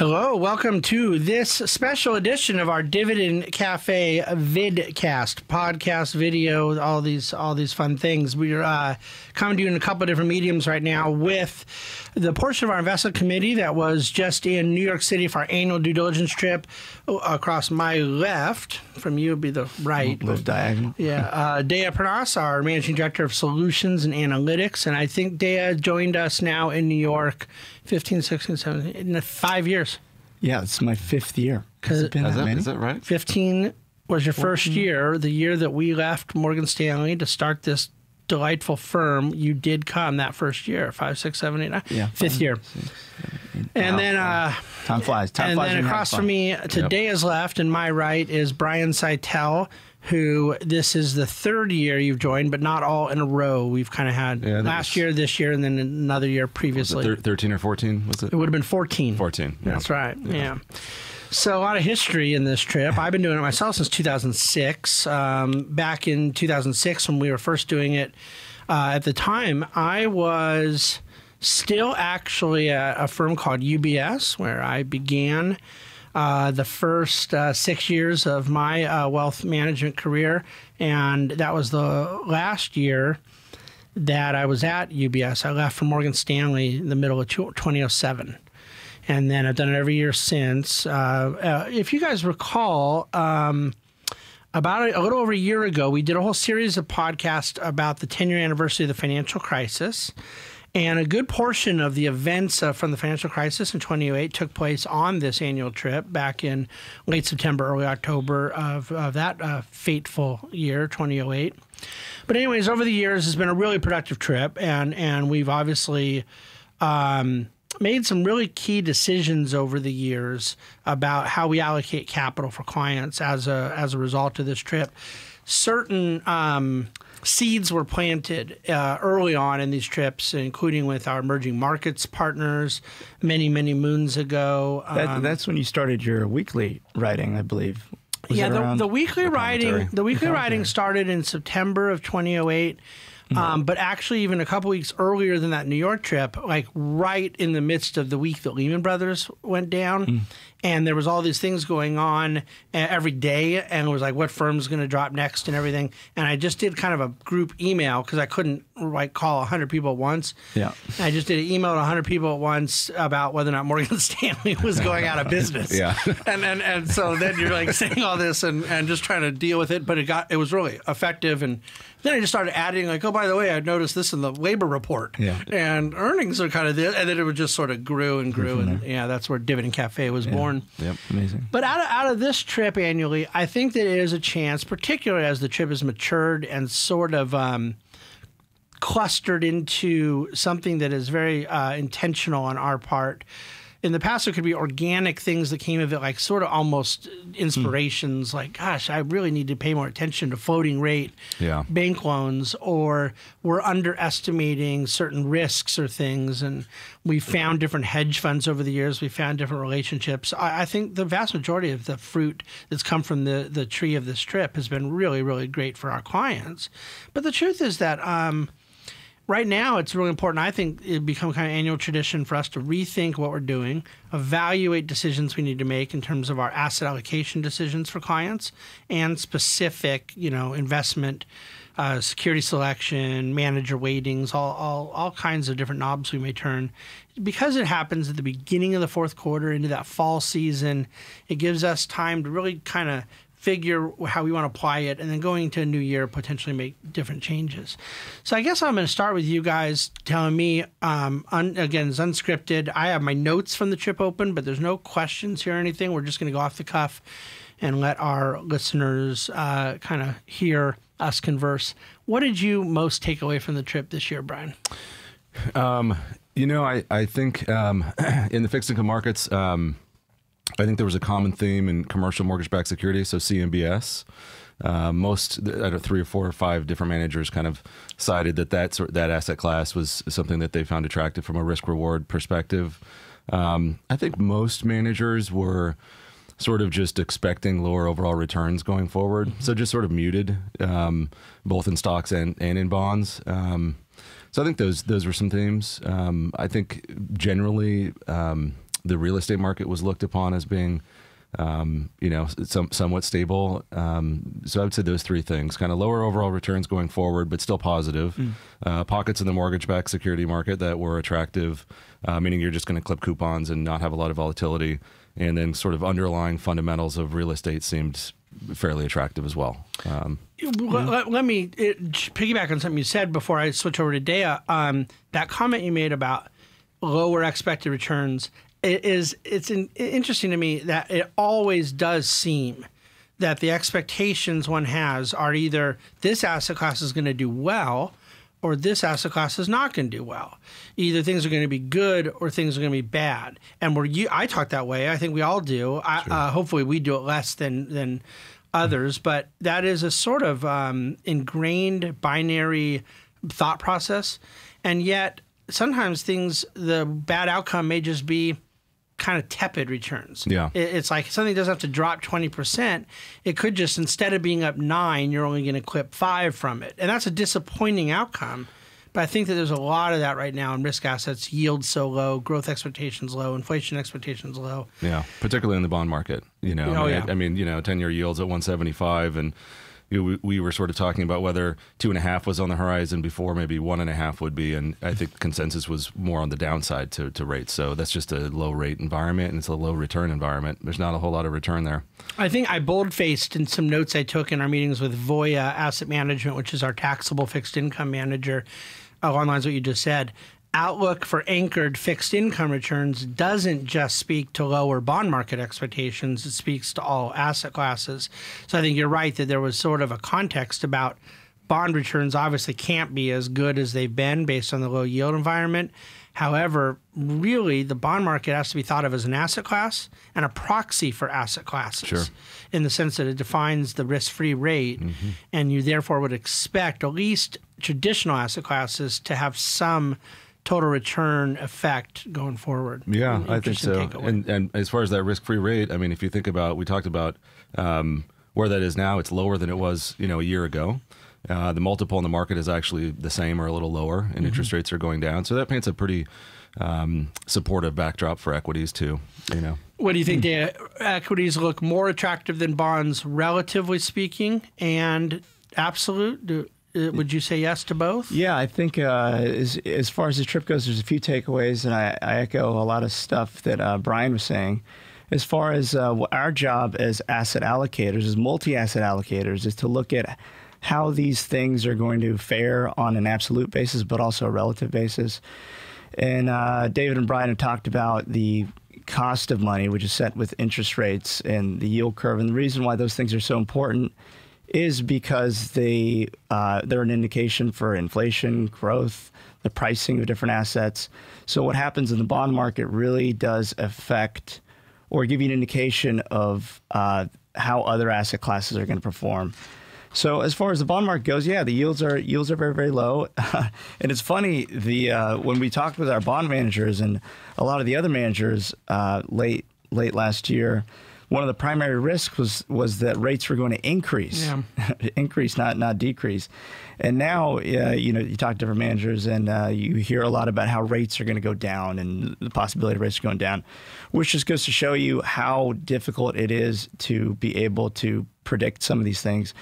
Hello, welcome to this special edition of our Dividend Cafe vidcast, podcast, video, all these all these fun things. We're uh, coming to you in a couple of different mediums right now with the portion of our investment committee that was just in New York City for our annual due diligence trip. Oh, Across my left, from you would be the right. Live diagonal. Yeah, uh, Deiya Pernas, our managing director of solutions and analytics, and I think Deiya joined us now in New York, 15, 16, 17, in five years. Yeah, it's my fifth year. Has it been Is that that, many? is that right? 15 was your first year, the year that we left Morgan Stanley to start this delightful firm. You did come that first year, five, six, seven, eight, nine, Yeah, fifth five, year. And then, uh, Time flies. Time and flies. And then across from fun. me, to Deiya's left and my right is Brian Szytel, who this is the third year you've joined, but not all in a row. We've kind of had Yeah, last was- year, this year, and then another year previously. thir- 13 or 14? Was it? It would have been 14. 14. Yeah. That's right. Yeah. So a lot of history in this trip. I've been doing it myself since 2006. Um, back in 2006, when we were first doing it, uh, at the time I was still actually at a firm called UBS, where I began. Uh, the first uh, six years of my uh, wealth management career, and that was the last year that I was at UBS. I left for Morgan Stanley in the middle of 2007 and then I've done it every year since. Uh, uh, if you guys recall, um, about a, a little over a year ago, we did a whole series of podcasts about the 10 year anniversary of the financial crisis. And a good portion of the events uh, from the financial crisis in 2008 took place on this annual trip back in late September, early October of, of that uh, fateful year, 2008. But, anyways, over the years, it's been a really productive trip, and, and we've obviously um, made some really key decisions over the years about how we allocate capital for clients as a as a result of this trip. Certain um, seeds were planted uh, early on in these trips, including with our emerging markets partners many many moons ago. That, Um, that's when you started your weekly writing, I believe. Was yeah, the, the weekly writing the weekly The writing started in September of 2008. Um, but actually, even a couple weeks earlier than that New York trip, like right in the midst of the week that Lehman Brothers went down, and there was all these things going on uh, every day, and it was like what firm's going to drop next and everything. And I just did kind of a group email because I couldn't like call hundred people at once. Yeah. I just did an email to 100 people at once about whether or not Morgan Stanley was going out of business. Yeah. and, and and so then you're like saying all this and, and just trying to deal with it, but it got it was really effective. And then I just started adding like, oh, by the way, I noticed this in the labor report. Yeah. And earnings are kind of this, and then it would just sort of grew and grew, and yeah, that's where Dividend Cafe was born. Yep. Amazing. But out of, out of this trip annually, I think that it is a chance, particularly as the trip has matured and sort of um, clustered into something that is very uh, intentional on our part. In the past, there could be organic things that came of it, like sort of almost inspirations, like, gosh, I really need to pay more attention to floating rate Yeah. bank loans, or we're underestimating certain risks or things. And we found different hedge funds over the years, we found different relationships. I, I think the vast majority of the fruit that's come from the, the tree of this trip has been really, really great for our clients. But the truth is that, um, right now it's really important i think it become kind of annual tradition for us to rethink what we're doing evaluate decisions we need to make in terms of our asset allocation decisions for clients and specific you know investment uh, security selection manager weightings all, all, all kinds of different knobs we may turn. Because it happens at the beginning of the fourth quarter into that fall season it gives us time to really kind of figure how we want to apply it, and then going into a new year, potentially make different changes. So I guess I'm going to start with you guys telling me, um, again, it's unscripted. I have my notes from the trip open, but there's no questions here or anything. We're just going to go off the cuff and let our listeners uh, kind of hear us converse. What did you most take away from the trip this year, Brian? You know, I, I think um, in the fixed income markets, um, I think there was a common theme in commercial mortgage backed securities, so CMBS. Uh, most, I don't, three or four or five different managers kind of cited that that, sort, that asset class was something that they found attractive from a risk reward perspective. Um, I think most managers were sort of just expecting lower overall returns going forward. So just sort of muted, um, both in stocks and, and in bonds. Um, so I think those those were some themes. Um, I think generally um, the real estate market was looked upon as being um, you know, some, somewhat stable. Um, so I would say those three things: kind of lower overall returns going forward, but still positive. Mm. Uh, pockets in the mortgage-backed security market that were attractive, uh, meaning you're just going to clip coupons and not have a lot of volatility. And then, sort of underlying fundamentals of real estate seemed fairly attractive as well. Um, let, let, let, me it, piggyback on something you said before I switch over to Deiya. Um, that comment you made about lower expected returns it is it's an, interesting to me that it always does seem that the expectations one has are either this asset class is going to do well or this asset class is not going to do well. Either things are going to be good or things are going to be bad. And we're I talk that way. I think we all do. I, sure. uh, hopefully, we do it less than than others. But that is a sort of um, ingrained binary thought process. And yet, sometimes things the bad outcome may just be kind of tepid returns. Yeah. It's like something doesn't have to drop 20%. It could just, instead of being up nine, you're only going to clip five from it. And that's a disappointing outcome. But I think that there's a lot of that right now in risk assets, yield so low, growth expectations low, inflation expectations low. Yeah, particularly in the bond market. You know, oh, I, mean, yeah. I, I mean, you know, 10 year yields at 175 and we, we were sort of talking about whether two and a half was on the horizon before maybe one and a half would be. And I think consensus was more on the downside to, to rates. So that's just a low rate environment and it's a low return environment. There's not a whole lot of return there. I think I bold faced in some notes I took in our meetings with Voya Asset Management, which is our taxable fixed income manager, oh, along the lines of what you just said outlook for anchored fixed income returns doesn't just speak to lower bond market expectations, it speaks to all asset classes. So I think you're right that there was sort of a context about bond returns obviously can't be as good as they've been based on the low yield environment. However, really, the bond market has to be thought of as an asset class and a proxy for asset classes sure. in the sense that it defines the risk free rate. Mm-hmm. And you therefore would expect at least traditional asset classes to have some total return effect going forward. Yeah, I think so. And and as far as that risk free rate, I mean, if you think about, we talked about um, where that is now. It's lower than it was, you know, a year ago. Uh, the multiple in the market is actually the same or a little lower, and mm-hmm. interest rates are going down. So that paints a pretty um, supportive backdrop for equities too. You know. What do you think? The equities look more attractive than bonds, relatively speaking, and absolute? Do, would you say yes to both? Yeah, I think uh, as, as far as the trip goes, there's a few takeaways, and I, I echo a lot of stuff that uh, Brian was saying. As far as uh, our job as asset allocators, as multi asset allocators, is to look at how these things are going to fare on an absolute basis, but also a relative basis. And uh, David and Brian have talked about the cost of money, which is set with interest rates and the yield curve. And the reason why those things are so important is because they uh, they're an indication for inflation, growth, the pricing of different assets. So what happens in the bond market really does affect or give you an indication of uh, how other asset classes are going to perform. So as far as the bond market goes, yeah, the yields are yields are very very low, and it's funny the uh, when we talked with our bond managers and a lot of the other managers uh, late late last year one of the primary risks was was that rates were going to increase, yeah. increase, not not decrease. And now, uh, you know, you talk to different managers, and uh, you hear a lot about how rates are going to go down and the possibility of rates going down, which just goes to show you how difficult it is to be able to predict some of these things.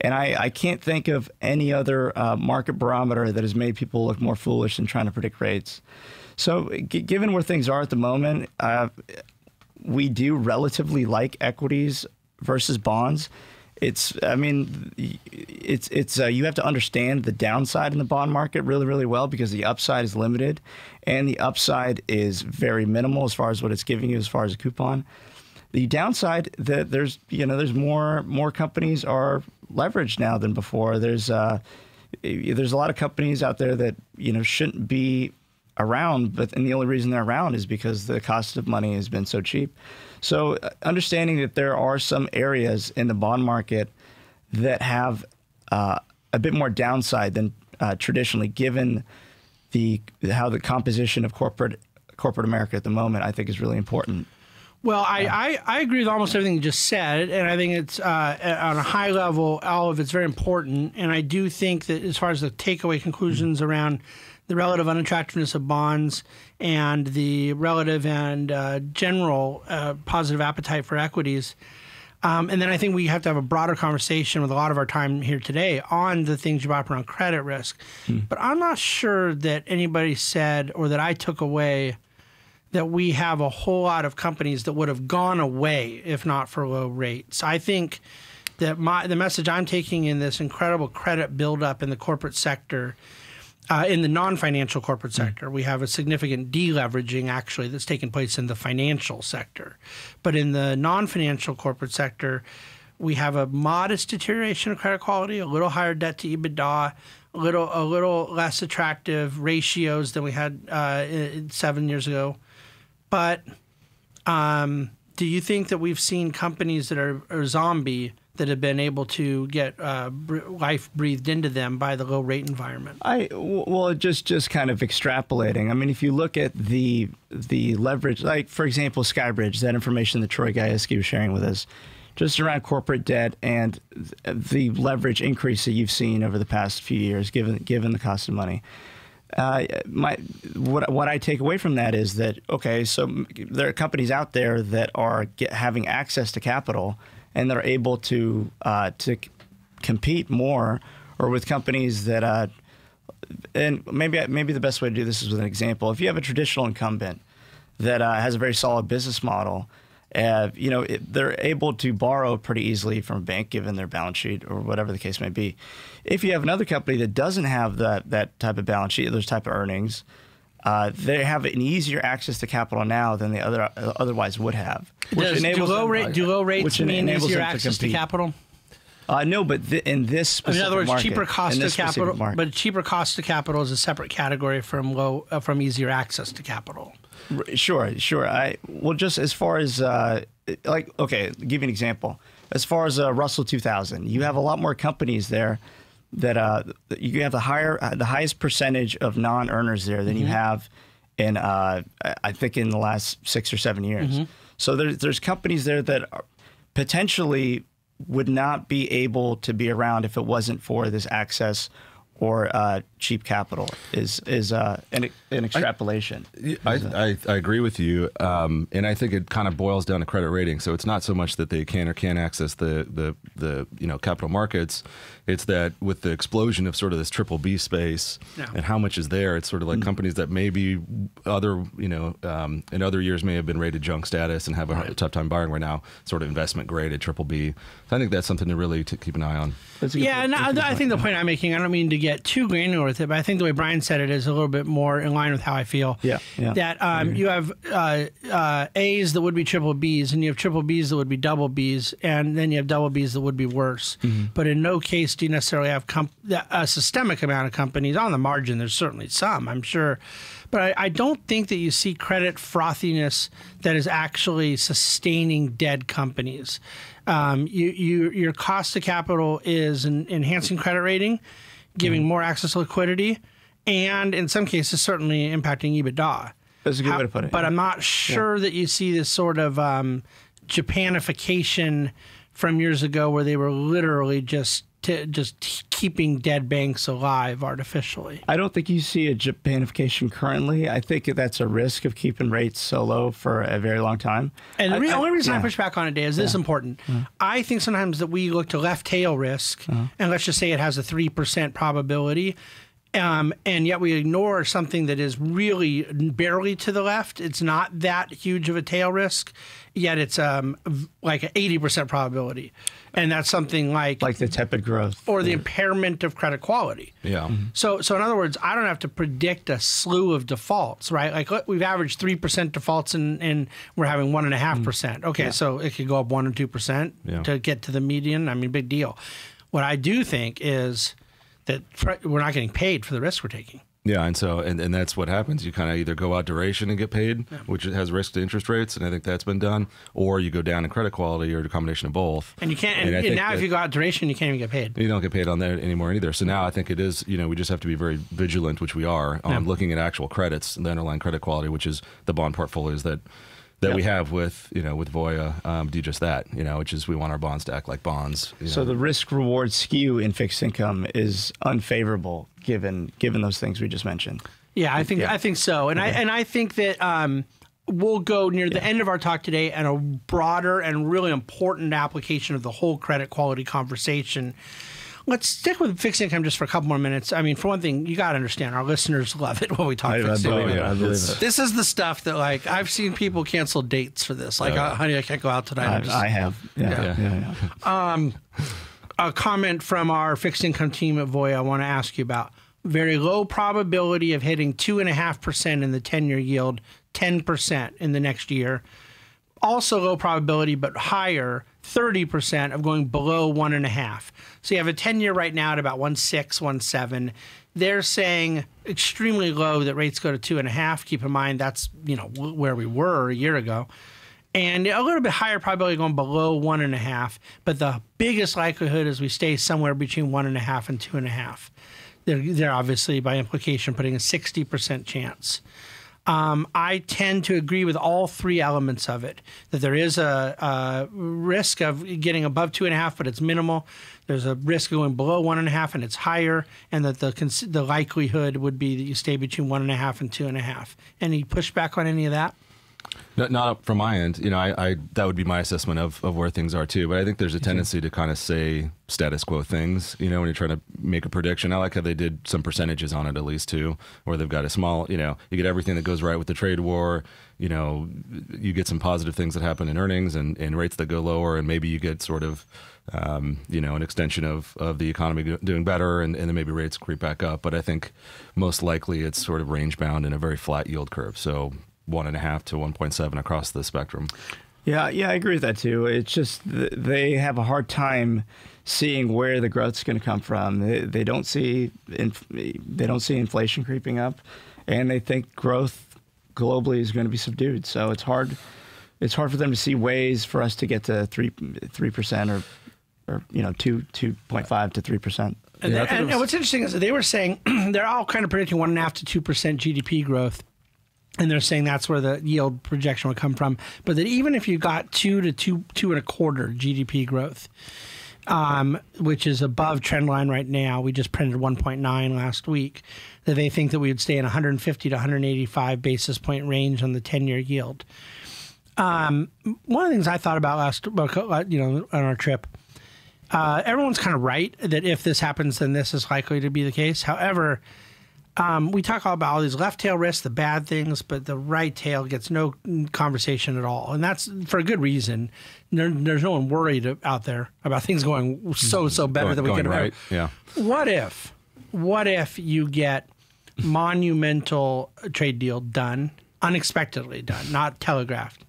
And I, I can't think of any other uh, market barometer that has made people look more foolish than trying to predict rates. So, g- given where things are at the moment, uh, we do relatively like equities versus bonds. It's, I mean, it's it's uh, you have to understand the downside in the bond market really really well because the upside is limited, and the upside is very minimal as far as what it's giving you as far as a coupon. The downside that there's you know there's more more companies are leveraged now than before. There's uh, there's a lot of companies out there that you know shouldn't be around, but and the only reason they're around is because the cost of money has been so cheap. So uh, understanding that there are some areas in the bond market that have uh, a bit more downside than uh, traditionally, given the how the composition of corporate corporate America at the moment, I think is really important. Well, I, I, I, agree with almost everything you just said, and I think it's uh, on a high level, all of it's very important. And I do think that as far as the takeaway conclusions mm-hmm. around the relative unattractiveness of bonds and the relative and uh, general uh, positive appetite for equities. Um, and then I think we have to have a broader conversation with a lot of our time here today on the things you brought up around credit risk. But I'm not sure that anybody said or that I took away that we have a whole lot of companies that would have gone away if not for low rates. I think that my the message I'm taking in this incredible credit buildup in the corporate sector, uh, in the non-financial corporate sector, we have a significant deleveraging actually that's taken place in the financial sector, but in the non-financial corporate sector, we have a modest deterioration of credit quality, a little higher debt to EBITDA, a little a little less attractive ratios than we had uh, seven years ago. But um, do you think that we've seen companies that are, are zombie that have been able to get uh, life breathed into them by the low rate environment? I well, just just kind of extrapolating. I mean, if you look at the the leverage, like for example, Skybridge, that information that Troy Gayeski was sharing with us, just around corporate debt and the leverage increase that you've seen over the past few years, given given the cost of money. Uh, my what what I take away from that is that okay, so there are companies out there that are get, having access to capital and they're able to uh, to compete more, or with companies that uh, and maybe maybe the best way to do this is with an example. If you have a traditional incumbent that uh, has a very solid business model, uh, you know it, they're able to borrow pretty easily from a bank given their balance sheet or whatever the case may be. If you have another company that doesn't have that that type of balance sheet, those type of earnings, uh, they have an easier access to capital now than they other otherwise would have. Does, do low rate do low rates which mean easier to access to compete. capital? Uh, no, but th- in this In other words, market, cheaper cost in of this specific capital, market. but cheaper cost of capital is a separate category from low uh, from easier access to capital. R- Sure, sure. I well, just as far as uh, like okay, give you an example. As far as uh, Russell 2000, you have a lot more companies there that uh, you have the higher, uh, the highest percentage of non-earners there than you have in uh, I- think in the last six or seven years. So there's there's companies there that are potentially would not be able to be around if it wasn't for this access or uh, cheap capital is is uh, an, an extrapolation. I, I, I agree with you, um, and I think it kind of boils down to credit rating. So it's not so much that they can or can't access the the the you know capital markets. It's that with the explosion of sort of this triple B space Yeah. and how much is there, it's sort of like companies that maybe other you know um, in other years may have been rated junk status and have a hard- tough time borrowing right now, sort of investment grade at triple B. So I think that's something to really to keep an eye on. That's a good Yeah, point. and That's a good I, I think the point I'm making, I don't mean to get too granular with it, but I think the way Brian said it is a little bit more in line with how I feel. Yeah, yeah. That um, you have uh, uh, A's that would be triple B's, and you have triple B's that would be double B's, and then you have double B's that would be worse. Mm-hmm. But in no case do you necessarily have comp- a systemic amount of companies on the margin. There's certainly some, I'm sure. But I, I don't think that you see credit frothiness that is actually sustaining dead companies. Um, you, you, your cost of capital is en- enhancing credit rating, giving more access to liquidity, and in some cases, certainly impacting EBITDA. That's a good How- way to put it. But yeah. I'm not sure that you see this sort of um, Japanification from years ago, where they were literally just t- just keeping dead banks alive artificially. I don't think you see a Japanification currently. I think that's a risk of keeping rates so low for a very long time. And the I- re- I- only reason I push back on it this is this important. I think sometimes that we look to left tail risk, Uh-huh. and let's just say it has a three percent probability. Um, and yet we ignore something that is really barely to the left. It's not that huge of a tail risk, yet it's um, like an eighty percent probability, and that's something like, like the tepid growth. or the impairment of credit quality. Yeah. So, so in other words, I don't have to predict a slew of defaults, right? Like we've averaged three percent defaults, and, and we're having one and a half percent. Okay, so it could go up one or two percent Yeah. to get to the median. I mean, big deal. What I do think is that we're not getting paid for the risk we're taking. Yeah, and so and, and that's what happens. You kind of either go out duration and get paid, which has risk to interest rates, and I think that's been done, or you go down in credit quality or a combination of both. And you can't. And And, and now, if you go out duration, you can't even get paid. you don't get paid on that anymore either. So now I think it is, you know, we just have to be very vigilant, which we are, on looking at actual credits, the underlying credit quality, which is the bond portfolios that that we have with you know with Voya um, do just that. You know, which is we want our bonds to act like bonds. you So know. the risk reward skew in fixed income is unfavorable given given those things we just mentioned. Yeah, I think Yeah. I think so, and I and I think that um, we'll go near the end of our talk today and a broader and really important application of the whole credit quality conversation. Let's stick with fixed income just for a couple more minutes. I mean, for one thing, you got to understand our listeners love it when we talk I, I fixed income. believe it. I believe it. This is the stuff that like I've seen people cancel dates for this. Like, Yeah. uh, honey, I can't go out tonight. I'm just- I have. Yeah. Yeah. yeah, yeah. a comment from our fixed income team at Voya I want to ask you about. Very low probability of hitting 2.5% in the 10 year yield, 10% in the next year. Also low probability, but higher, 30% of going below 1.5. So you have a 10 year right now at about 1.6, 1.7. They're saying extremely low that rates go to 2.5. Keep in mind that's you know where we were a year ago and a little bit higher probability going below one and a half. But the biggest likelihood is we stay somewhere between one and a half and two and a half. They're, they're obviously, by implication, putting a 60% chance. Um, I tend to agree with all three elements of it. That there is a, a risk of getting above two and a half, but it's minimal. There's a risk of going below one and a half, and it's higher. And that the the likelihood would be that you stay between one and a half and two and a half. Any pushback on any of that? Not, not from my end. You know, I, I that would be my assessment of, of where things are too. But I think there's a tendency to kind of say status quo things. You know, when you're trying to make a prediction. I like how they did some percentages on it at least too, where they've got a small. You know, you get everything that goes right with the trade war. You know, you get some positive things that happen in earnings and, and rates that go lower, and maybe you get sort of. Um, you know, an extension of, of the economy doing better, and, and then maybe rates creep back up. But I think most likely it's sort of range bound in a very flat yield curve. So one and a half to 1.7 across the spectrum. Yeah, yeah, I agree with that too. It's just th- they have a hard time seeing where the growth's going to come from. They, they don't see inf- they don't see inflation creeping up, and they think growth globally is going to be subdued. So it's hard it's hard for them to see ways for us to get to three three percent or or you know two two point five to three percent. And, Yeah, and, it and what's interesting is that they were saying they're all kind of predicting one and a half to two percent GDP growth, and they're saying that's where the yield projection would come from. But that even if you got two to two two and a quarter GDP growth, um, which is above trend line right now, we just printed 1.9 last week. That they think that we would stay in 150 to 185 basis point range on the 10 year yield. Um, one of the things I thought about last, you know, on our trip uh, everyone's kind of right that if this happens, then this is likely to be the case. However, um, we talk all about all these left tail risks, the bad things, but the right tail gets no conversation at all, and that's for a good reason. There, there's no one worried out there about things going so so better Going- than we could have. right. Yeah. What if, what if you get monumental trade deal done, unexpectedly done, not telegraphed?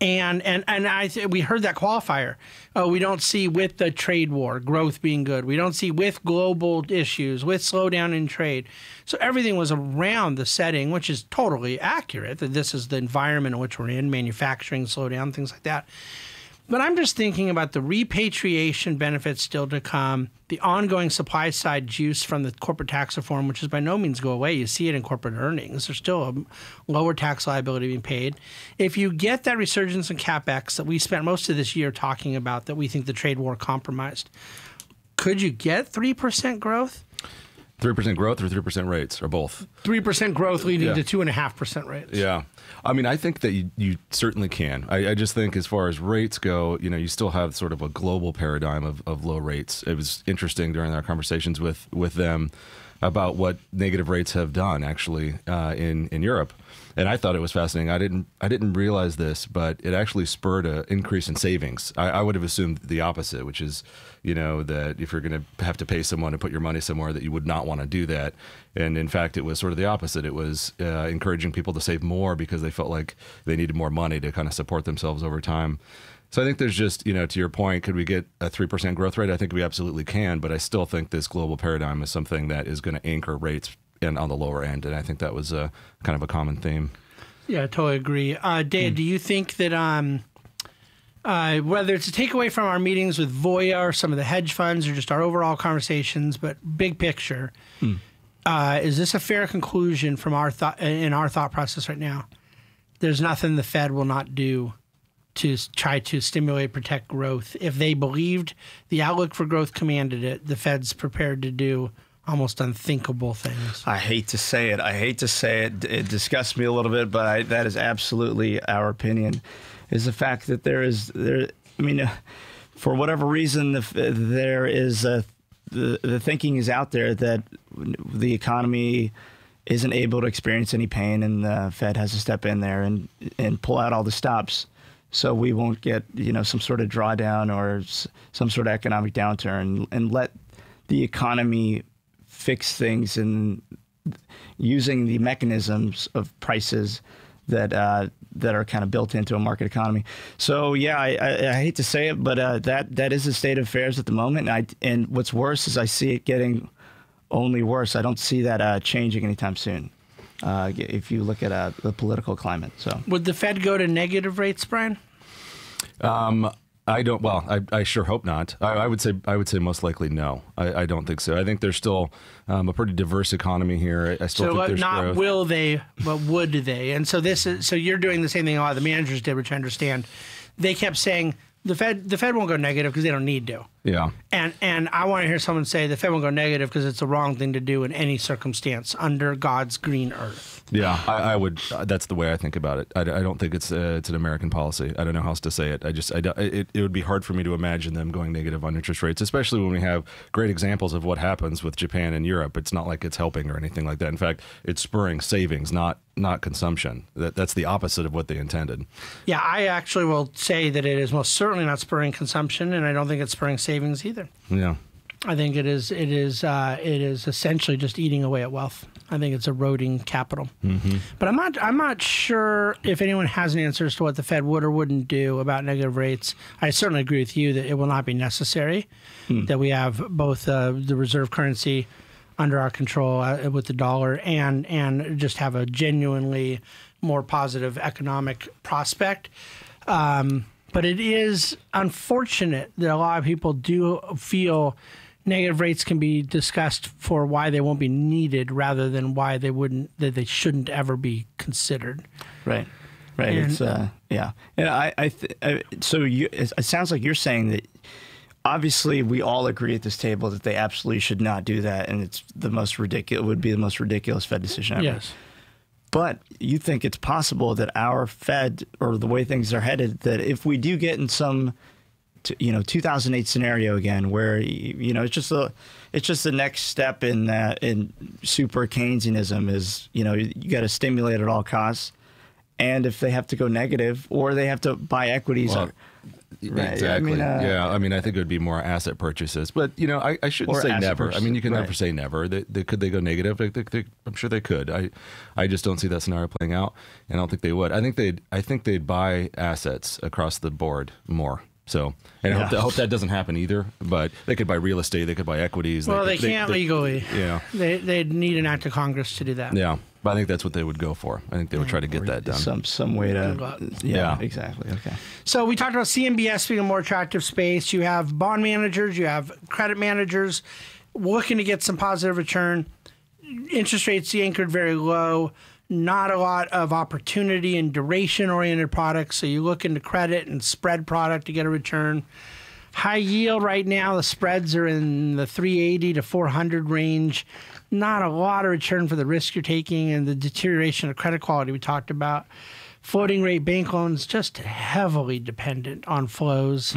And and and I we heard that qualifier. Oh, we don't see with the trade war growth being good. We don't see with global issues, with slowdown in trade. So everything was around the setting, which is totally accurate. That this is the environment in which we're in, manufacturing slowdown, things like that. But I'm just thinking about the repatriation benefits still to come, the ongoing supply side juice from the corporate tax reform, which is by no means go away. You see it in corporate earnings. There's still a lower tax liability being paid. If you get that resurgence in capex that we spent most of this year talking about, that we think the trade war compromised, could you get three percent growth? Three percent growth or three percent rates or both. Three percent growth leading Yeah. to two and a half percent rates. Yeah. I mean, I think that you, you certainly can. I, I just think, as far as rates go, you know, you still have sort of a global paradigm of, of low rates. It was interesting during our conversations with, with them about what negative rates have done actually uh, in in Europe, and I thought it was fascinating. I didn't I didn't realize this, but it actually spurred an increase in savings. I, I would have assumed the opposite, which is, you know, that if you're going to have to pay someone to put your money somewhere, that you would not want to do that. And in fact, it was sort of the opposite. It was uh, encouraging people to save more because they felt like they needed more money to kind of support themselves over time. So I think there's just, you know, to your point, could we get a 3% growth rate? I think we absolutely can, but I still think this global paradigm is something that is going to anchor rates in, on the lower end. And I think that was a kind of a common theme. Yeah, I totally agree. Uh, Dave, do you think that um, uh, whether it's a takeaway from our meetings with Voya or some of the hedge funds or just our overall conversations, but big picture, uh, is this a fair conclusion from our thought in our thought process right now? there's nothing the Fed will not do to try to stimulate, protect growth. If they believed the outlook for growth commanded it, the Fed's prepared to do almost unthinkable things. I hate to say it. I hate to say it. It disgusts me a little bit, but I, that is absolutely our opinion. Is the fact that there is there. I mean, uh, for whatever reason, the, there is a, the the thinking is out there that the economy isn't able to experience any pain, and the Fed has to step in there and and pull out all the stops. So we won't get you know some sort of drawdown or some sort of economic downturn, and let the economy fix things and using the mechanisms of prices that uh, that are kind of built into a market economy. So yeah, I, I, I hate to say it, but uh, that that is the state of affairs at the moment. And, I, and what's worse is I see it getting only worse. I don't see that uh, changing anytime soon. Uh, if you look at uh, the political climate, so Would the Fed go to negative rates, Brian? Um, I don't. Well, I, I sure hope not. I, I would say I would say most likely no. I, I don't think so. I think there's still um, a pretty diverse economy here. I, I still So think there's not growth. will they, but would they? And so this is so you're doing the same thing a lot of the managers did, which I understand. They kept saying the Fed the Fed won't go negative because they don't need to. Yeah. And and I want to hear someone say the Fed won't go negative because it's the wrong thing to do in any circumstance under God's green earth. Yeah, I, I would. Uh, that's the way I think about it. I, I don't think it's uh, it's an American policy. I don't know how else to say it. I just I, it, it would be hard for me to imagine them going negative on interest rates, especially when we have great examples of what happens with Japan and Europe. It's not like it's helping or anything like that. In fact, it's spurring savings, not not consumption. That that's the opposite of what they intended. Yeah, I actually will say that it is most certainly not spurring consumption, and I don't think it's spurring savings either. Yeah. I think it is it is uh, it is essentially just eating away at wealth. I think it's eroding capital. But I'm not I'm not sure if anyone has an answer as to what the Fed would or wouldn't do about negative rates. I certainly agree with you that it will not be necessary. That we have both uh, the reserve currency under our control uh, with the dollar and and just have a genuinely more positive economic prospect. Um, but it is unfortunate that a lot of people do feel negative rates can be discussed for why they won't be needed rather than why they wouldn't that they shouldn't ever be considered. Right. Right. And- it's uh, yeah. And I, I, th- I so you, it it sounds like you're saying that obviously we all agree at this table that they absolutely should not do that, and it's the most ridiculous. Would be the most ridiculous Fed decision ever. Yes. But you think it's possible that our Fed or the way things are headed, that if we do get in some, you know, 2008 scenario again, where you know it's just a, it's just the next step in that in super Keynesianism is you know you, got to stimulate at all costs, and if they have to go negative or they have to buy equities. Well, or, Right, I Exactly. mean, uh, yeah. I mean, I think it would be more asset purchases, but you know, I, I shouldn't say asset never. I mean, you can never say never. They, they, could they go negative? They, they, they, I'm sure they could. I, I just don't see that scenario playing out, and I don't think they would. I think they'd, I think they'd buy assets across the board more. So, and I, hope that, I hope that doesn't happen either. But they could buy real estate. They could buy equities. Well, they, could- can't legally. Yeah. They they'd need an act of Congress to do that. Yeah. But I think that's what they would go for. I think they would try to get that done. some some way to yeah, Yeah. exactly okay So we talked about CMBS being a more attractive space. You have bond managers, you have credit managers looking to get some positive return. Interest rates anchored very low. Not a lot of opportunity in duration oriented products. So you look into credit and spread product to get a return. High yield right now, the spreads are in the 380 to 400 range. Not a lot of return for the risk you're taking and the deterioration of credit quality we talked about. Floating rate bank loans just heavily dependent on flows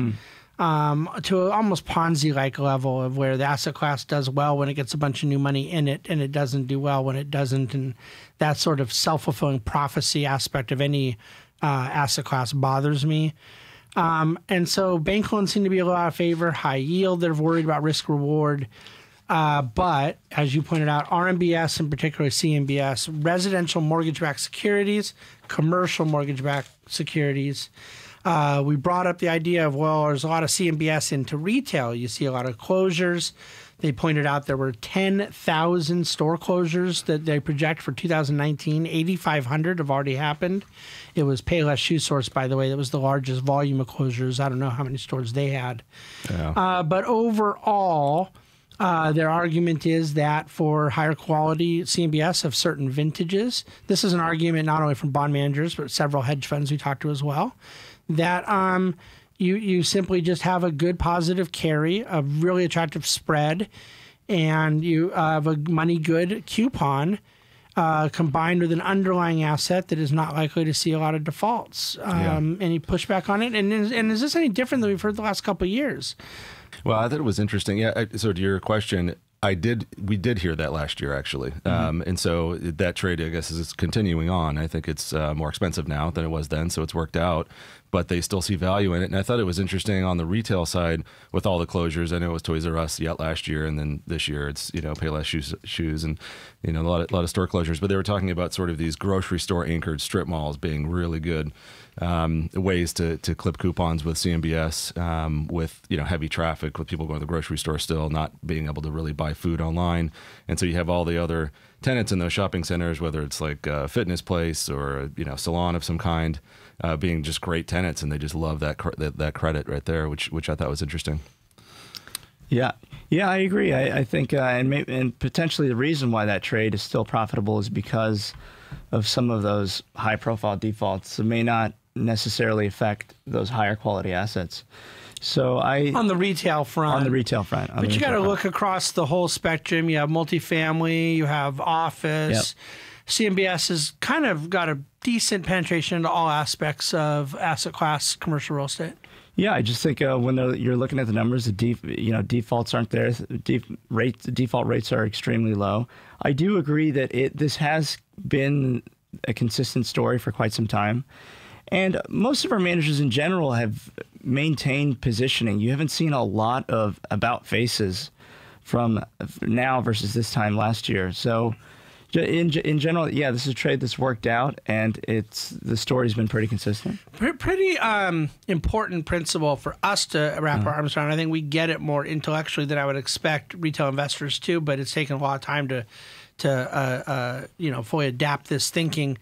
um, to almost Ponzi like level of where the asset class does well when it gets a bunch of new money in it and it doesn't do well when it doesn't. And that sort of self fulfilling prophecy aspect of any uh, asset class bothers me. Um, and so bank loans seem to be a lot of favor, high yield. They're worried about risk reward. Uh, but as you pointed out, RMBS and particularly CMBS, residential mortgage-backed securities, commercial mortgage-backed securities. Uh, we brought up the idea of well, there's a lot of CMBS into retail. You see a lot of closures. They pointed out there were 10,000 store closures that they project for 2019. 8,500 have already happened. It was Payless Shoe Source, by the way, that was the largest volume of closures. I don't know how many stores they had. Yeah. Uh, but overall, Uh, their argument is that for higher quality CMBS of certain vintages, this is an argument not only from bond managers but several hedge funds we talked to as well, that um, you you simply just have a good positive carry, a really attractive spread, and you have a money good coupon. Uh, combined with an underlying asset that is not likely to see a lot of defaults. Um, Any pushback on it? And is, and is this any different than we've heard the last couple of years? Well, I thought it was interesting. Yeah. I- So to your question, I did. We did hear that last year, actually, um, and so that trade, I guess, is continuing on. I think it's uh, more expensive now than it was then, so it's worked out. But they still see value in it, and I thought it was interesting on the retail side with all the closures. I know it was Toys R Us yet last year, and then this year it's you know Payless shoes, shoes, and you know a lot of, lot of store closures. But they were talking about sort of these grocery store anchored strip malls being really good um, ways to to clip coupons with CMBS um, with you know heavy traffic with people going to the grocery store still not being able to really buy food online, and so you have all the other tenants in those shopping centers, whether it's like a fitness place or you know salon of some kind, uh, being just great tenants, and they just love that, cr- that that credit right there, which which I thought was interesting. Yeah, yeah, I agree. I, I think, uh, and may, and potentially the reason why that trade is still profitable is because of some of those high-profile defaults that may not necessarily affect those higher quality assets. So I On the retail front. on the retail front. But you got to look across the whole spectrum. You have multifamily, you have office. CMBS has kind of got a decent penetration into all aspects of asset class commercial real estate. Yeah, I just think uh, when you're looking at the numbers, the def, you know defaults aren't there. Def, rate default rates are extremely low. I do agree that it this has been a consistent story for quite some time, and most of our managers in general have maintained positioning. You haven't seen a lot of about faces from now versus this time last year. So. In, in general, yeah, this is a trade that's worked out, and it's the story's been pretty consistent. Pretty um, important principle for us to wrap our arms around. I think we get it more intellectually than I would expect retail investors to, but it's taken a lot of time to to uh, uh, you know fully adapt this thinking.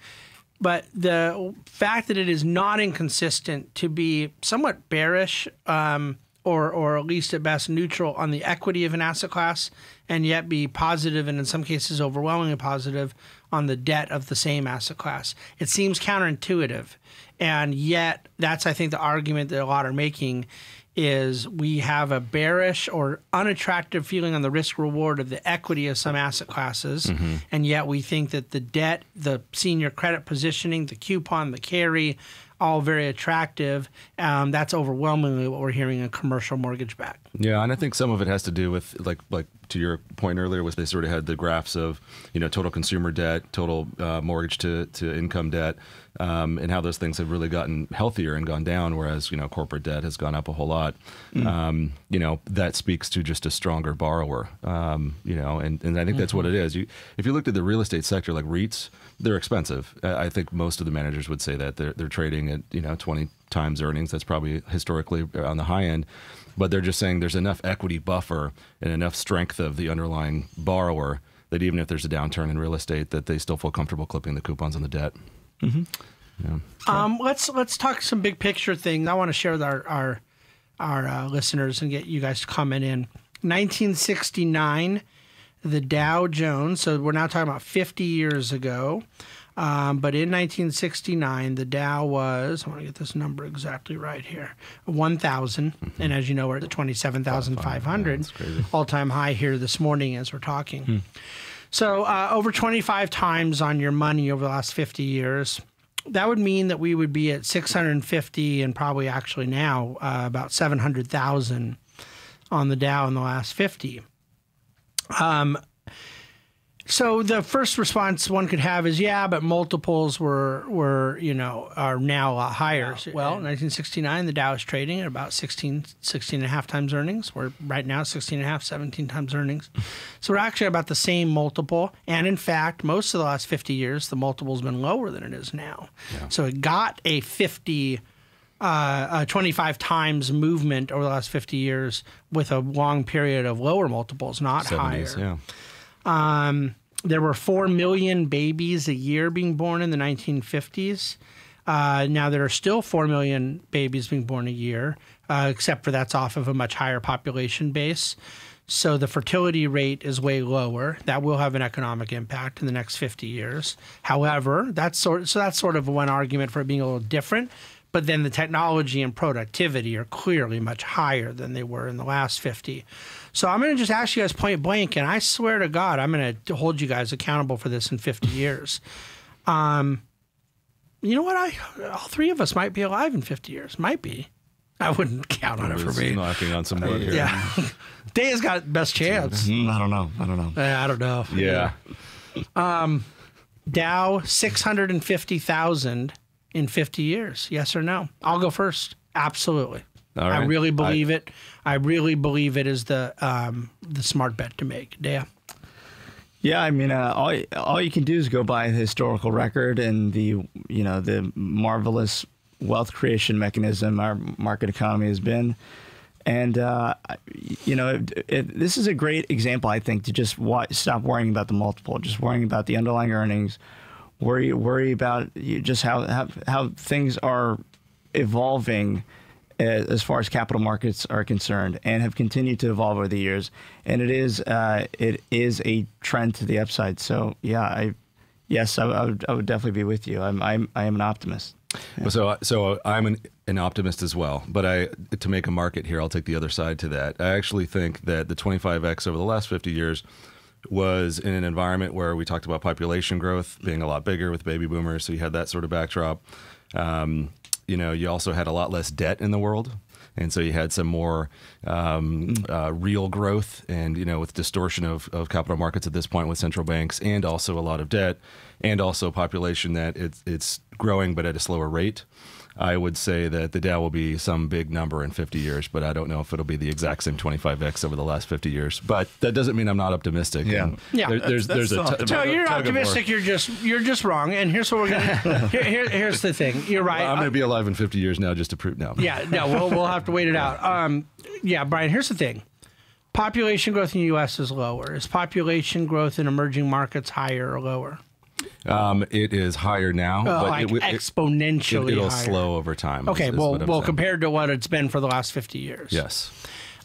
But the fact that it is not inconsistent to be somewhat bearish, um, or or at least at best neutral on the equity of an asset class, and yet be positive and in some cases overwhelmingly positive on the debt of the same asset class. It seems counterintuitive, and yet that's I think the argument that a lot are making is we have a bearish or unattractive feeling on the risk reward of the equity of some asset classes, and yet we think that the debt, the senior credit positioning, the coupon, the carry, all very attractive. Um, that's overwhelmingly what we're hearing in commercial mortgage back. Yeah, and I think some of it has to do with like like to your point earlier, was they sort of had the graphs of you know total consumer debt, total uh, mortgage to to income debt, um, and how those things have really gotten healthier and gone down, whereas you know corporate debt has gone up a whole lot. Um, you know that speaks to just a stronger borrower. Um, you know, and and I think that's what it is. You if you looked at the real estate sector, like REITs, they're expensive. I I think most of the managers would say that they're they're trading at you know twenty times earnings. That's probably historically on the high end. But they're just saying there's enough equity buffer and enough strength of the underlying borrower that even if there's a downturn in real estate, that they still feel comfortable clipping the coupons on the debt. Um, let's let's talk some big picture things. I want to share with our our, our uh, listeners and get you guys to comment in. 1969, the Dow Jones. So we're now talking about 50 years ago. Um, but in 1969, the Dow was, I want to get this number exactly right here, 1,000. And as you know, we're at 27,500, all time high here this morning as we're talking. So uh, over 25 times on your money over the last 50 years. That would mean that we would be at 650 and probably actually now uh, about 700,000 on the Dow in the last 50. Um, so the first response one could have is, yeah, but multiples were were you know are now a lot higher. well, in 1969, the Dow is trading at about 16, 16 and a half times earnings. We're right now 16 and a half, 17 times earnings. So we're actually about the same multiple. And in fact, most of the last 50 years, the multiple's been lower than it is now. So it got a 50 uh, uh, 25 times movement over the last 50 years with a long period of lower multiples, not higher. yeah. Um, there were 4 million babies a year being born in the 1950s. Uh, now there are still 4 million babies being born a year, uh, except for that's off of a much higher population base. So the fertility rate is way lower. That will have an economic impact in the next 50 years. However, that's sort so that's sort of one argument for it being a little different. But then the technology and productivity are clearly much higher than they were in the last 50. So I'm going to just ask you guys point blank, and I swear to God, I'm going to hold you guys accountable for this in 50 years. Um, you know what? I all three of us might be alive in 50 years. Might be. I wouldn't count on it for It's me. knocking on some wood here. Yeah. Deiya's got best chance. Mm, I don't know. I don't know. Eh, I don't know. Yeah. Dow 650,000 in 50 years. Yes or no? I'll go first. Absolutely. All I really believe it. I really believe it is the um, the smart bet to make. Deiya. Yeah, I mean, uh, all all you can do is go by the historical record and the you know the marvelous wealth creation mechanism our market economy has been, and uh, you know it, it, this is a great example, I think, to just wa- stop worrying about the multiple, just worrying about the underlying earnings, worry worry about just how how, how things are evolving as as far as capital markets are concerned and have continued to evolve over the years. And it is uh, it is a trend to the upside. So yeah i yes i, I, would, I would definitely be with you. I'm i'm i am an optimist. Well, So, uh, so uh, I'm an, an optimist as well, but I to make a market here, I'll take the other side to that. I actually think that the 25x over the last 50 years was in an environment where we talked about population growth being a lot bigger with baby boomers, so you had that sort of backdrop. Um, you know, you also had a lot less debt in the world. And so you had some more um, uh, real growth, and you know, with distortion of, of capital markets at this point with central banks, and also a lot of debt, and also population that it's it's growing but at a slower rate. I would say that the Dow will be some big number in 50 years, but I don't know if it'll be the exact same 25x over the last 50 years. But that doesn't mean I'm not optimistic. Yeah. And Yeah. there- there's That's- there's a that's t- No, you're tug of war. optimistic. You're just you're just wrong. And here's what we're gonna. here, here, here's the thing. You're right. I'm going to be alive in 50 years now just to prove no. Yeah, no, we'll, we'll have to wait it out. Um, yeah, Brian, here's the thing. Population growth in the U.S. is lower. Is population growth in emerging markets higher or lower? Um, it is higher now, Oh, but like it, it, exponentially it, will slow over time. Okay, is well, what well, saying. compared to what it's been for the last 50 years. Yes,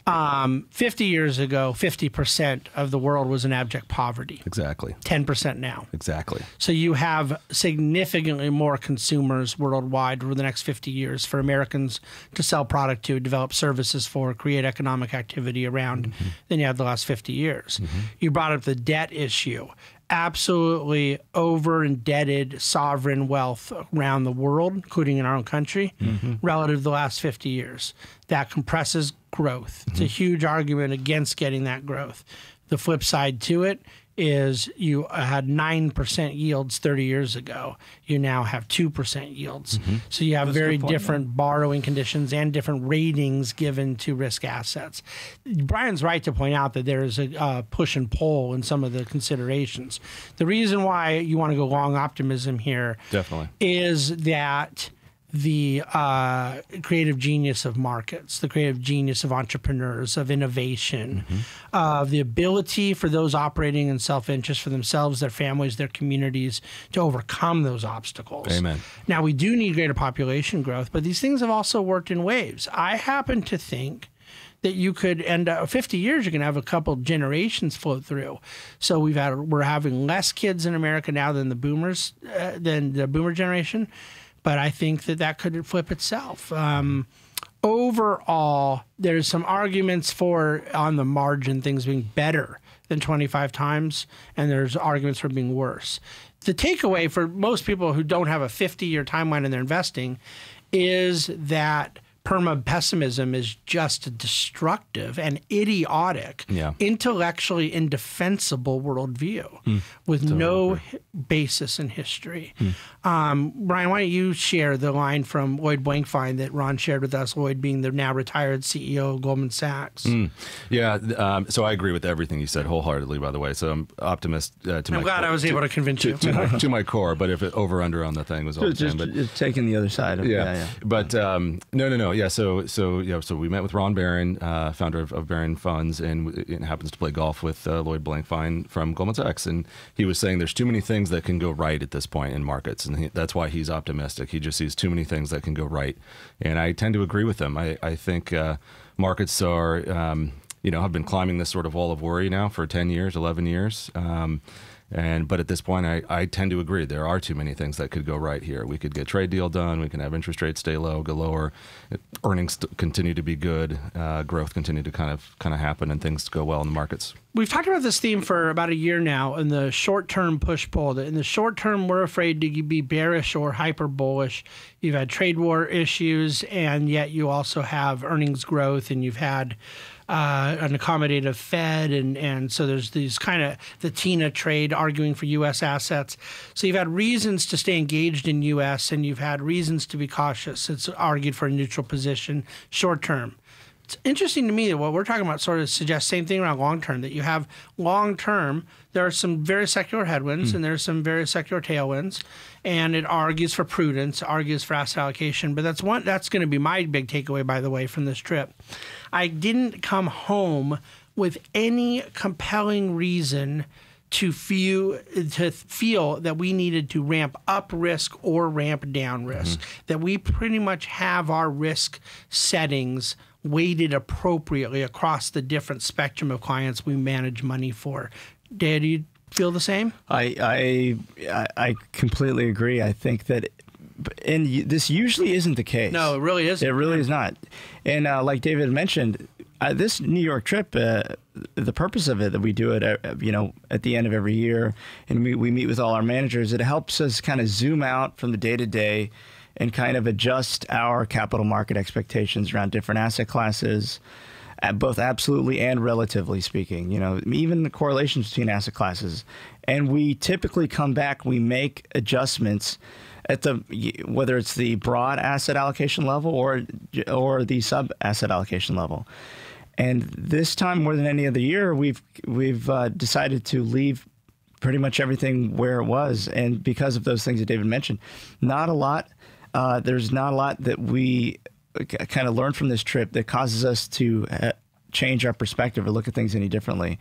Um, 50 years ago, 50% of the world was in abject poverty. exactly, 10% now. exactly. So you have significantly more consumers worldwide over the next 50 years for Americans to sell product to, develop services for, create economic activity around than you have the last 50 years. You brought up the debt issue. Absolutely over indebted sovereign wealth around the world, including in our own country, mm-hmm. relative to the last 50 years. That compresses growth. It's a mm-hmm. huge argument against getting that growth. The flip side to it is you had 9% yields 30 years ago. You now have 2% yields. So you have very different borrowing conditions and different ratings given to risk assets. Brian's right to point out that there is a uh, push and pull in some of the considerations. The reason why you want to go long optimism here Definitely. is that the uh, creative genius of markets, the creative genius of entrepreneurs, of innovation, of the ability for those operating in self interest for themselves, their families, their communities to overcome those obstacles. Amen. Now, we do need greater population growth, but these things have also worked in waves. I happen to think that you could end up 50 years you're going to have a couple generations flow through so we've had we're having less kids in america now than the boomers uh, than the boomer generation but i think that that could flip itself. Um, overall there's some arguments for on the margin things being better than 25 times and there's arguments for being worse. The takeaway for most people who don't have a 50 year timeline in their investing is that perma pessimism is just a destructive and idiotic, Yeah. intellectually indefensible worldview with no hi- basis in history. Um, Brian, why don't you share the line from Lloyd Blankfein that Ron shared with us? Lloyd being the now retired CEO of Goldman Sachs. Yeah. Um, so I agree with everything you said wholeheartedly. By the way, so I'm optimist uh, to I'm my glad core- I was able to convince to, you. to, my, to my core. But if it over under on the thing was all the just, same, but just taking the other side of yeah, yeah, yeah. but um, no, no, no. Yeah, so so yeah, so we met with Ron Baron, uh, founder of, of Baron Funds, and it happens to play golf with uh, Lloyd Blankfein from Goldman Sachs, and he was saying there's too many things that can go right at this point in markets, and he, that's why he's optimistic. He just sees too many things that can go right, and I tend to agree with him. I I think uh, markets are. Um, you know, have been climbing this sort of wall of worry now for 10 years, 11 years. Um, and but at this point, I, I tend to agree. There are too many things that could go right here. We could get trade deal done. We can have interest rates stay low, go lower, earnings continue to be good, uh, growth continue to kind of kind of happen, and things go well in the markets. We've talked about this theme for about a year now. In the short term push pull, in the short term, we're afraid to be bearish or hyper bullish. You've had trade war issues, and yet you also have earnings growth, and you've had uh, an accommodative Fed, and and so there's these kind of the TINA trade arguing for U.S. assets. So you've had reasons to stay engaged in U.S. and you've had reasons to be cautious. It's argued for a neutral position short term. It's interesting to me that what we're talking about sort of suggests same thing around long term. That you have long term, there are some very secular headwinds mm. and there's some very secular tailwinds, and it argues for prudence, argues for asset allocation. But that's one that's going to be my big takeaway, by the way, from this trip. I didn't come home with any compelling reason to feel to feel that we needed to ramp up risk or ramp down risk. Mm-hmm. That we pretty much have our risk settings weighted appropriately across the different spectrum of clients we manage money for. Dad, do you feel the same? I I I completely agree. I think that and this usually isn't the case. No, it really isn't. It really is not. And uh, like David mentioned, uh, this New York trip, uh, the purpose of it that we do it, uh, you know, at the end of every year, and we, we meet with all our managers. It helps us kind of zoom out from the day to day, and kind of adjust our capital market expectations around different asset classes, both absolutely and relatively speaking. You know, even the correlations between asset classes, and we typically come back, we make adjustments at the whether it's the broad asset allocation level or or the sub asset allocation level. And this time, more than any other year, we've we've uh, decided to leave pretty much everything where it was, and because of those things that David mentioned, not a lot. Uh, there's not a lot that we kind of learned from this trip that causes us to uh, change our perspective or look at things any differently.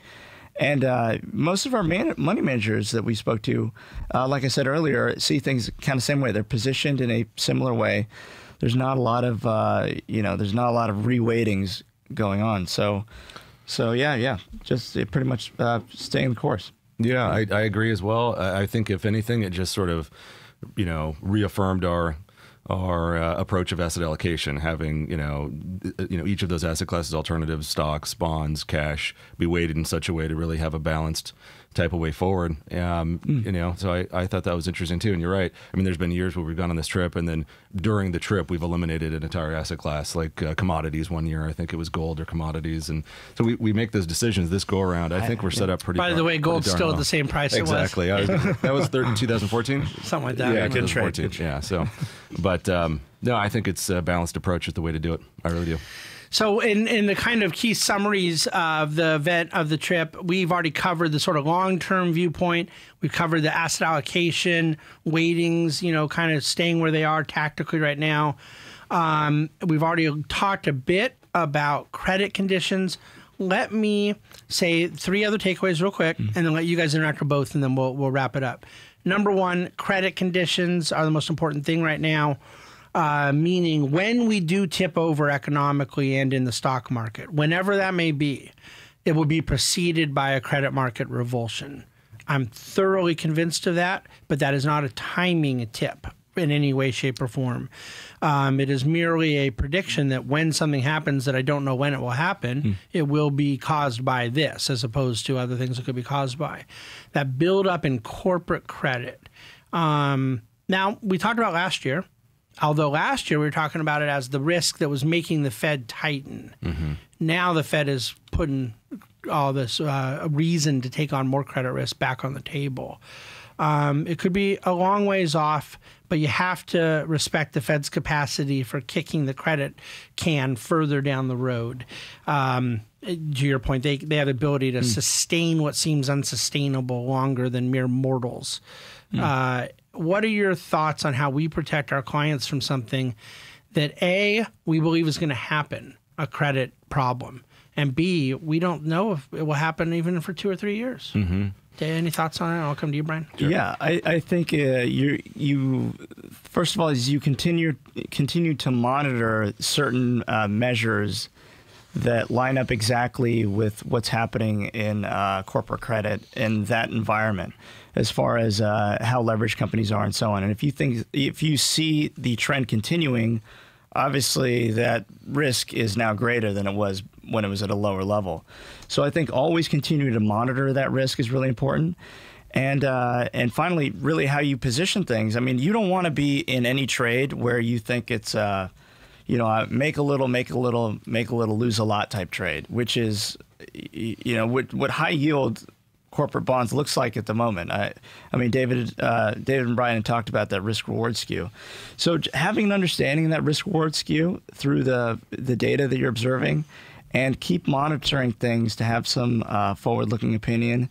And uh, most of our man- money managers that we spoke to, uh, like I said earlier, see things kind of same way. They're positioned in a similar way. There's not a lot of uh, you know, there's not a lot of reweightings going on. So, so yeah, yeah, just pretty much uh, staying the course. Yeah, I, I agree as well. I think if anything, it just sort of, you know, reaffirmed our our uh, approach of asset allocation, having you know you know each of those asset classes, alternatives, stocks, bonds, cash, be weighted in such a way to really have a balanced type of way forward. Um, mm. You know, so I, I thought that was interesting too. And you're right. I mean, there's been years where we've gone on this trip, and then during the trip, we've eliminated an entire asset class, like uh, commodities. One year, I think it was gold or commodities, and so we, we make those decisions this go around. I think we're set up pretty. By the way, gold's still at the same price. Exactly. Was. that was third, 2014. Something like that. Yeah, 2014. Yeah. So, but um, no, I think it's a balanced approach is the way to do it. I really do. So, in, in the kind of key summaries of the event of the trip, we've already covered the sort of long term viewpoint. We've covered the asset allocation, weightings, you know, kind of staying where they are tactically right now. Um, we've already talked a bit about credit conditions. Let me say three other takeaways real quick, mm-hmm. and then let you guys interact with both, and then we'll, we'll wrap it up. Number one, credit conditions are the most important thing right now uh, meaning when we do tip over economically and in the stock market, whenever that may be, it will be preceded by a credit market revulsion. I'm thoroughly convinced of that, but that is not a timing tip in any way, shape, or form. Um, it is merely a prediction that when something happens that I don't know when it will happen, mm. it will be caused by this, as opposed to other things it could be caused by. That build up in corporate credit. Um, now, we talked about last year Although last year we were talking about it as the risk that was making the Fed tighten. Mm-hmm. Now the Fed is putting all this uh, reason to take on more credit risk back on the table. Um, it could be a long ways off, but you have to respect the Fed's capacity for kicking the credit can further down the road. Um, to your point, they, they have the ability to mm. sustain what seems unsustainable longer than mere mortals. Mm. Uh, what are your thoughts on how we protect our clients from something that A, we believe is going to happen, a credit problem, and B, we don't know if it will happen even for two or three years? Mm-hmm. Any thoughts on it? I'll come to you, Brian. Sure. Yeah, I, I think uh, you you first of all as you continue continue to monitor certain uh, measures that line up exactly with what's happening in uh, corporate credit in that environment, as far as uh, how leveraged companies are and so on. And if you think if you see the trend continuing, obviously that risk is now greater than it was when it was at a lower level. So I think always continuing to monitor that risk is really important. And uh, and finally, really how you position things. I mean, you don't want to be in any trade where you think it's uh, you know, uh, make a little, make a little, make a little, lose a lot type trade, which is, you know, what, what high yield corporate bonds looks like at the moment. I, I mean, David, uh, David and Brian talked about that risk reward skew. So having an understanding of that risk reward skew through the the data that you're observing, and keep monitoring things to have some uh, forward looking opinion,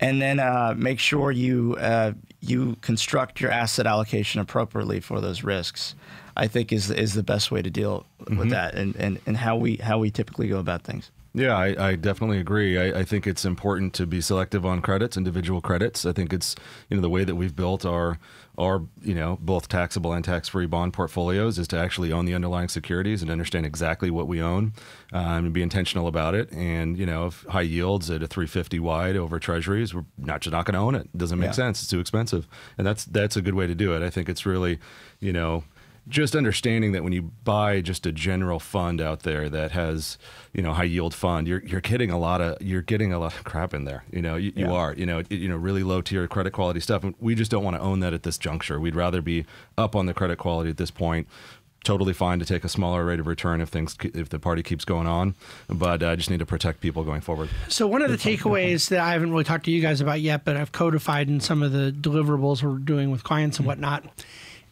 and then uh, make sure you uh, you construct your asset allocation appropriately for those risks. I think is is the best way to deal mm-hmm. with that, and, and, and how we how we typically go about things. Yeah, I, I definitely agree. I, I, think it's important to be selective on credits, individual credits. I think it's you know the way that we've built our our you know both taxable and tax free bond portfolios is to actually own the underlying securities and understand exactly what we own um, and be intentional about it. And you know if high yields at a 350 wide over treasuries, we're not just not going to own it. it. Doesn't make yeah. sense. It's too expensive, and that's that's a good way to do it. I think it's really you know just understanding that when you buy just a general fund out there that has you know high yield fund you're you're getting a lot of you're getting a lot of crap in there. You know you, yeah. you are you know you know really low tier credit quality stuff. And we just don't want to own that at this juncture. We'd rather be up on the credit quality at this point totally fine to take a smaller rate of return if things if the party keeps going on. But I uh, just need to protect people going forward. So one of the takeaways that I haven't really talked to you guys about yet but I've codified in some of the deliverables we're doing with clients and whatnot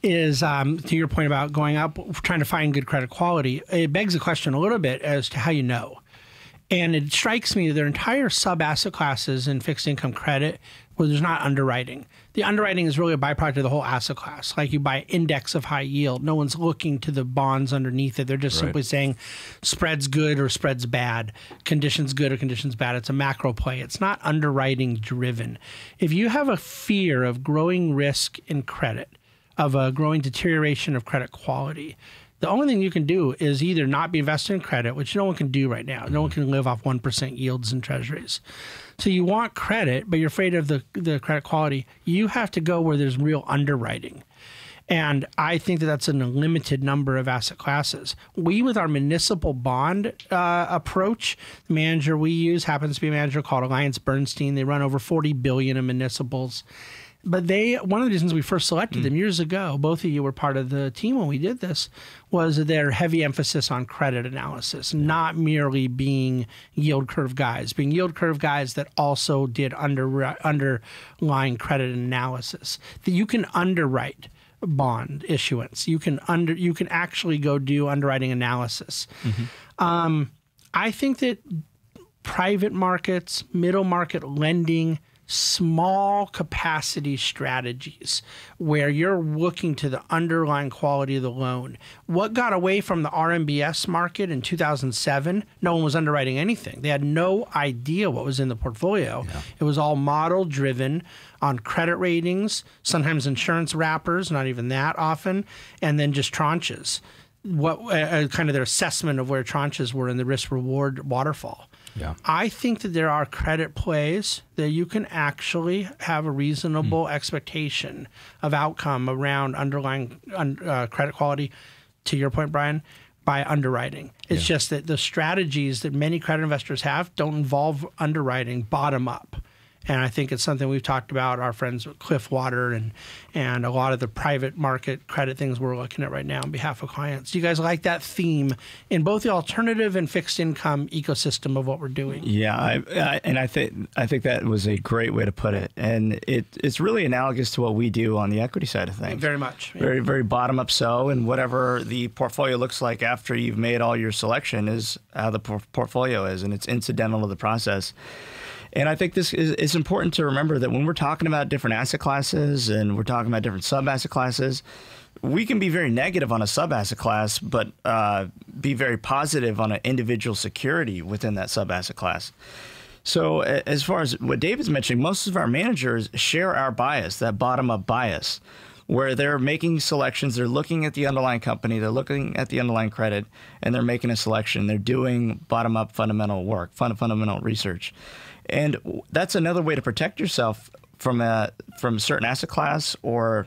is um, to your point about going up, trying to find good credit quality. It begs the question a little bit as to how you know. And it strikes me that there are entire sub asset classes in fixed income credit where there's not underwriting. The underwriting is really a byproduct of the whole asset class. Like you buy index of high yield, no one's looking to the bonds underneath it. They're just right. simply saying spreads good or spreads bad, conditions good or conditions bad. It's a macro play. It's not underwriting driven. If you have a fear of growing risk in credit, of a growing deterioration of credit quality. The only thing you can do is either not be invested in credit, which no one can do right now. No one can live off 1% yields in treasuries. So you want credit, but you're afraid of the, the credit quality. You have to go where there's real underwriting. And I think that that's in a limited number of asset classes. We, with our municipal bond uh, approach, the manager we use happens to be a manager called Alliance Bernstein. They run over 40 billion in municipals. But they, one of the reasons we first selected mm. them years ago, both of you were part of the team when we did this, was their heavy emphasis on credit analysis, yeah. not merely being yield curve guys, being yield curve guys that also did under underlying credit analysis. That you can underwrite bond issuance. You can under you can actually go do underwriting analysis. Mm-hmm. Um, I think that private markets, middle market lending small capacity strategies where you're looking to the underlying quality of the loan. What got away from the RMBS market in 2007? No one was underwriting anything. They had no idea what was in the portfolio. Yeah. It was all model driven on credit ratings, sometimes insurance wrappers, not even that often, and then just tranches. What uh, uh kind of their assessment of where tranches were in the risk reward waterfall. Yeah. I think that there are credit plays that you can actually have a reasonable mm. expectation of outcome around underlying uh, credit quality. To your point, Brian, by underwriting. It's yeah. just that the strategies that many credit investors have don't involve underwriting bottom up. And I think it's something we've talked about our friends Cliffwater and and a lot of the private market credit things we're looking at right now on behalf of clients. Do you guys like that theme in both the alternative and fixed income ecosystem of what we're doing? Yeah, I, I, and I think I think that was a great way to put it, and it it's really analogous to what we do on the equity side of things. Very much. Yeah. Very very bottom up so, and whatever the portfolio looks like after you've made all your selection is how the por- portfolio is, and it's incidental to the process. And I think this is it's important to remember that when we're talking about different asset classes and we're talking about different sub asset classes, we can be very negative on a sub asset class, but uh, be very positive on an individual security within that sub asset class. So, as far as what David's mentioning, most of our managers share our bias, that bottom up bias where they're making selections. They're looking at the underlying company, they're looking at the underlying credit, and they're making a selection. They're doing bottom up fundamental work, fund, fundamental research. And that's another way to protect yourself from a from a certain asset class or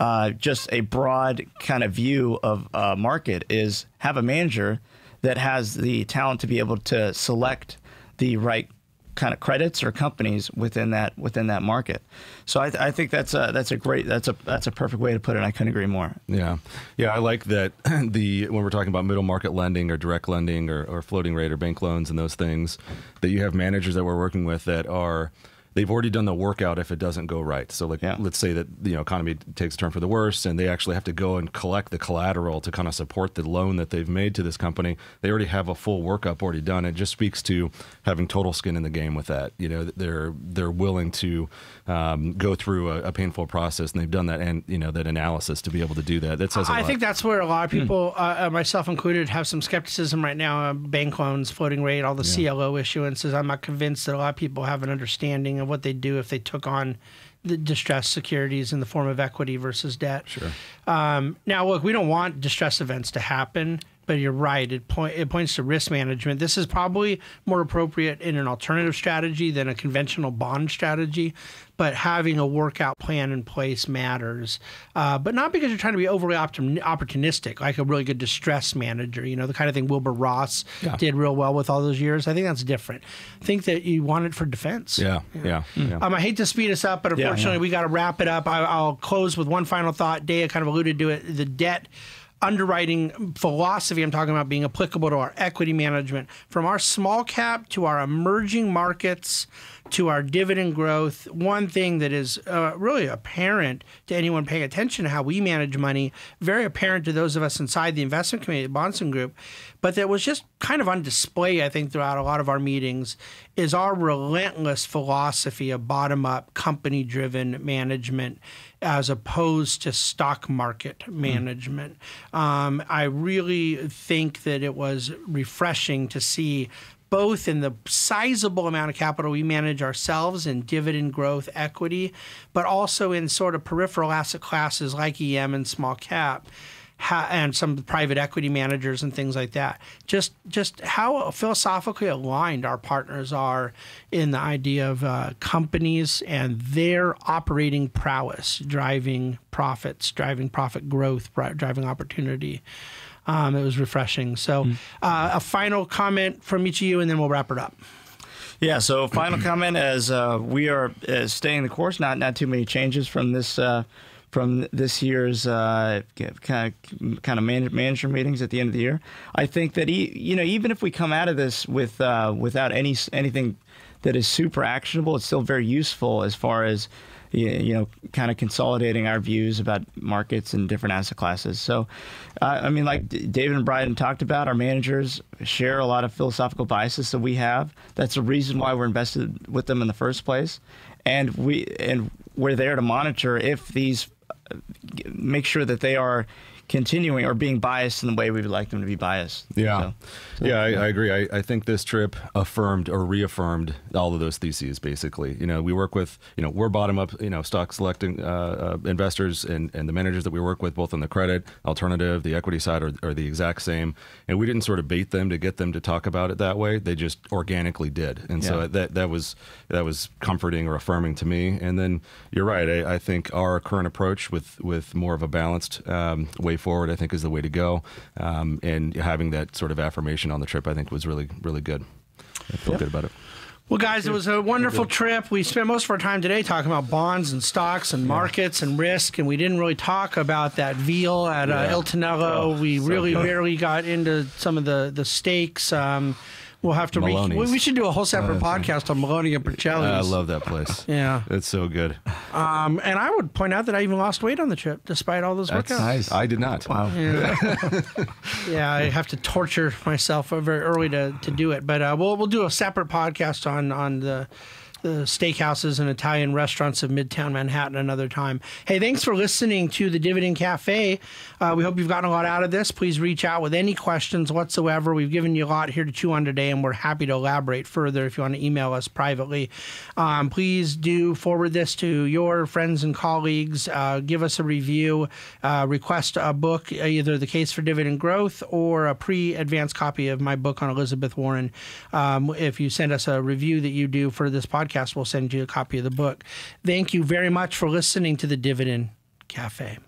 uh, just a broad kind of view of a market is have a manager that has the talent to be able to select the right kind of credits or companies within that within that market. So I, th- I think that's a that's a great that's a that's a perfect way to put it. I couldn't agree more. Yeah, yeah, I like that. The when we're talking about middle market lending or direct lending or, or floating rate or bank loans and those things, that you have managers that we're working with that are they've already done the workout if it doesn't go right. So like Yeah. let's say that you know economy takes a turn for the worse and they actually have to go and collect the collateral to kind of support the loan that they've made to this company. They already have a full workup already done. It just speaks to having total skin in the game with that. You know they're they're willing to um, go through a, a painful process and they've done that and you know that analysis to be able to do that. That says a I lot. think that's where a lot of people, uh, uh, myself included, have some skepticism right now. Uh, bank loans, floating rate, all the CLO issuances. I'm not convinced that a lot of people have an understanding of what they'd do if they took on the distressed securities in the form of equity versus debt. Sure. Um, now, look, we don't want distress events to happen. But you're right. It, point, it points to risk management. This is probably more appropriate in an alternative strategy than a conventional bond strategy. But having a workout plan in place matters. Uh, but not because you're trying to be overly optim- opportunistic, like a really good distress manager. You know, the kind of thing Wilbur Ross Yeah. did real well with all those years. I think that's different. I think that you want it for defense. Yeah, yeah, yeah. Um, I hate to speed us up, but unfortunately, yeah. we got to wrap it up. I, I'll close with one final thought. Deiya kind of alluded to it. The debt underwriting philosophy I'm talking about being applicable to our equity management from our small cap to our emerging markets to our dividend growth. One thing that is uh, really apparent to anyone paying attention to how we manage money, very apparent to those of us inside the investment community, the Bahnsen Group, but that was just kind of on display, I think, throughout a lot of our meetings, is our relentless philosophy of bottom up, company driven management as opposed to stock market management. Um, I really think that it was refreshing to see both in the sizable amount of capital we manage ourselves in dividend growth equity, but also in sort of peripheral asset classes like EM and small cap. Ha- and some private equity managers and things like that. Just just how philosophically aligned our partners are in the idea of uh, companies and their operating prowess, driving profits, driving profit growth, driving opportunity. Um, it was refreshing. So, uh, a final comment from each of you, and then we'll wrap it up. Yeah. So final comment as uh, we are uh, staying the course. Not not too many changes from this uh, from this year's uh, kind of kind of man- manager meetings at the end of the year. I think that e- you know even if we come out of this with uh, without any anything that is super actionable, it's still very useful as far as you know, kind of consolidating our views about markets and different asset classes. So, uh, I mean, like David and Brian talked about, our managers share a lot of philosophical biases that we have. That's the reason why we're invested with them in the first place, and we and we're there to monitor if these, make sure that they are continuing or being biased in the way we would like them to be biased. Yeah, So- yeah, I, I agree. I, I think this trip affirmed or reaffirmed all of those theses. Basically, you know, we work with you know we're bottom up you know stock selecting uh, uh, investors and, and the managers that we work with, both on the credit, alternative, the equity side, are, are the exact same. And we didn't sort of bait them to get them to talk about it that way. They just organically did, and so that that was that was comforting or affirming to me. And then you're right. I, I think our current approach with with more of a balanced um, way forward, I think, is the way to go. Um, and having that sort of affirmation on the trip, I think, was really really good. I feel good about it. Well, guys, it was a wonderful trip. We spent most of our time today talking about bonds and stocks and markets and risk, and we didn't really talk about that veal at uh, Yeah. Il Tinello. Oh, we so really good. barely got into some of the the steaks. Um, we'll have to. Re- Maloney's. we should do a whole separate podcast on Maloney and Porcelli's. I love that place. Yeah, It's so good. um, and I would point out that I even lost weight on the trip, despite all those That's workouts. Nice. I did not. Wow. Yeah, I have to torture myself very early to, to do it. But uh, we'll we'll do a separate podcast on on the the steakhouses and Italian restaurants of Midtown Manhattan another time. Hey, thanks for listening to the Dividend Cafe. Uh, we hope you've gotten a lot out of this. Please reach out with any questions whatsoever. We've given you a lot here to chew on today, and we're happy to elaborate further if you want to email us privately. Um, please do forward this to your friends and colleagues. Uh, give us a review. Uh, request a book, either The Case for Dividend Growth or a pre advanced copy of my book on Elizabeth Warren. Um, if you send us a review that you do for this podcast, podcast, we'll send you a copy of the book. Thank you very much for listening to the Dividend Cafe.